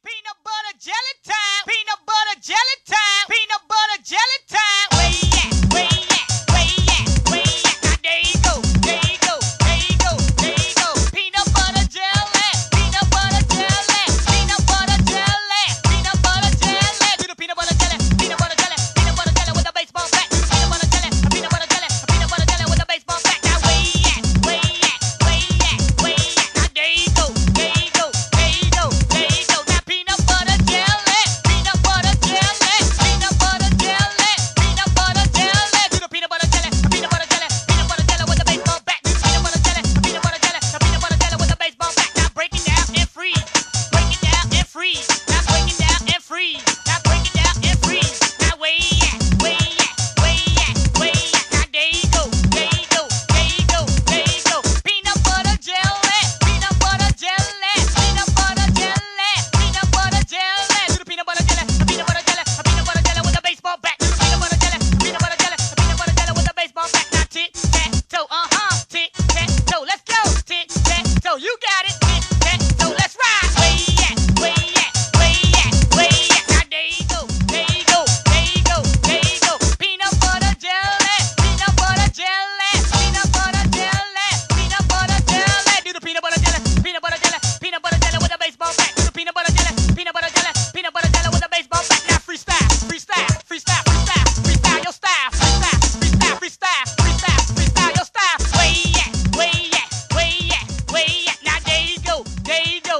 Peanut butter jelly time. Peanut butter jelly time.